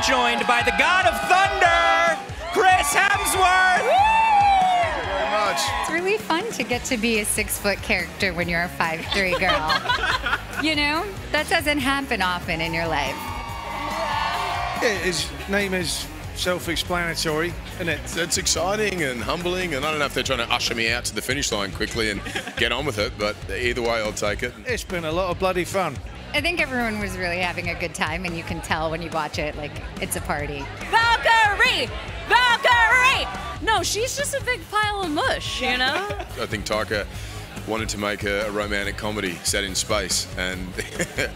we're joined by the God of Thunder, Chris Hemsworth. very much. It's really fun to get to be a six foot character when you're a five three girl. you know, that doesn't happen often in your life. Yeah, his name is self-explanatory, isn't it? It's, it's exciting and humbling, and I don't know if they're trying to usher me out to the finish line quickly and get on with it, but either way, I'll take it. It's been a lot of bloody fun. I think everyone was really having a good time, and you can tell when you watch it, like, it's a party. Valkyrie! Valkyrie! No, she's just a big pile of mush, you know? I think Taika wanted to make a, a romantic comedy set in space, and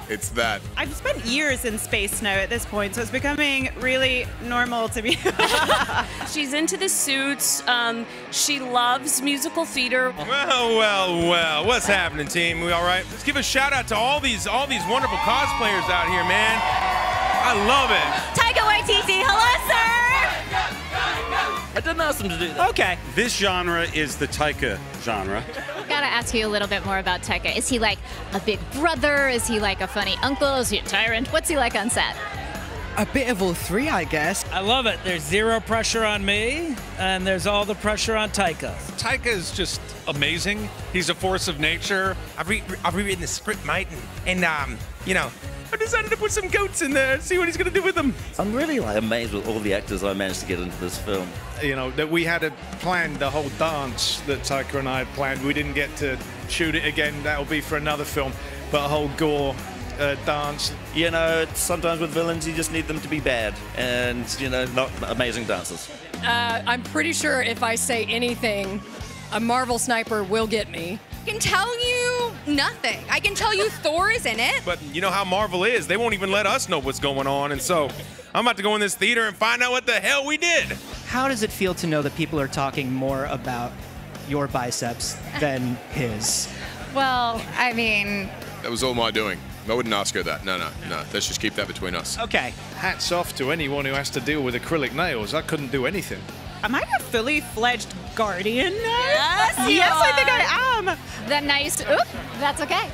it's that. I've spent years in space now at this point, so it's becoming really normal to me. She's into the suits. Um, she loves musical theater. Well, well, well. What's happening, team? We all right? Let's give a shout out to all these all these wonderful cosplayers out here, man. I love it. Taika Waititi, hello, sir! I didn't ask them to do that. Okay. This genre is the Taika genre. Gotta ask you a little bit more about Taika. Is he like a big brother? Is he like a funny uncle? Is he a tyrant? What's he like on set? A bit of all three, I guess. I love it. There's zero pressure on me, and there's all the pressure on Taika. Taika is just amazing. He's a force of nature. I've, re- I've rewritten the script, mate, and, and um, you know, I decided to put some goats in there. See what he's gonna do with them. I'm really like amazed with all the actors I managed to get into this film. You know, that we had a planned the whole dance that Taika and I had planned. We didn't get to shoot it again. That'll be for another film. But a whole Gorr uh, dance. You know, sometimes with villains you just need them to be bad and, you know, not amazing dancers. Uh, I'm pretty sure if I say anything, a Marvel sniper will get me. I can tell you nothing. I can tell you Thor is in it. But you know how Marvel is. They won't even let us know what's going on. And so I'm about to go in this theater and find out what the hell we did. How does it feel to know that people are talking more about your biceps than his? Well, I mean, That was all my doing. I wouldn't ask her that. No, no, no. Let's just keep that between us. Okay. Hats off to anyone who has to deal with acrylic nails. I couldn't do anything. Am I a fully fledged guardian now? Yes, you yes, I think. I am. The nice. Oop, that's okay.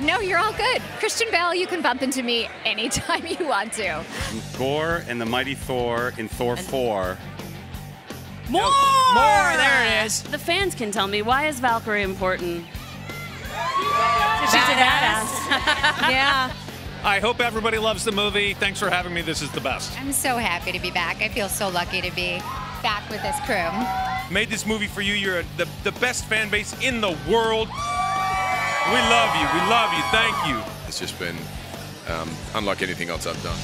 No, you're all good. Christian Bale, you can bump into me anytime you want to. Gorr and the Mighty Thor in Thor 4. More! More, there it is. The fans can tell me why is Valkyrie important? She's a badass. yeah. I hope everybody loves the movie. Thanks for having me. This is the best. I'm so happy to be back. I feel so lucky to be back with this crew. Made this movie for you. You're the, the best fan base in the world. We love you. We love you. Thank you. It's just been um, unlike anything else I've done.